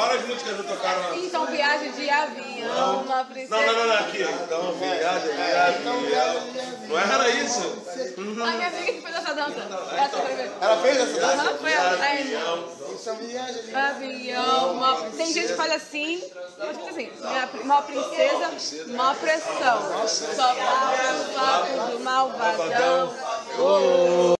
várias músicas já tocaram lá. Então, viagem de avião, uma princesa. Não, não, não, aqui. Então, viagem é, de avião. Então, não era isso? Uhum. A minha amiga que fez essa então, dança. Essa. Ela fez essa dança? Aham, foi ela. Avião, viagem de é né? Avião, uma... tem gente que faz assim, mas assim, uma princesa, uma pressão. Só para o papo do malvadão.